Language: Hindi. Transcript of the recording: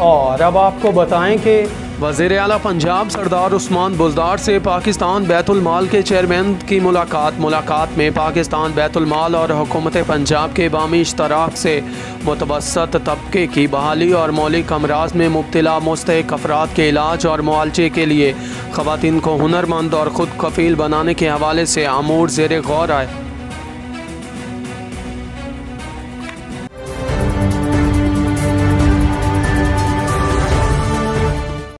और अब आपको बताएँ कि वज़ीर अला पंजाब सरदार उस्मान बुजदार से पाकिस्तान बैतुलमाल के चेयरमैन की मुलाकात मुलाकात में पाकिस्तान बैतुलमाल और हुकूमत पंजाब के बामी इश्तराक से मुतवसत तबके की बहाली और मौलिक अमराज में मुबतला मुस्तक अफराद के इलाज और मुआलजे के लिए ख़वान को हुनरमंद और ख़ुद कफील बनाने के हवाले से अमूर जेर गौर आए।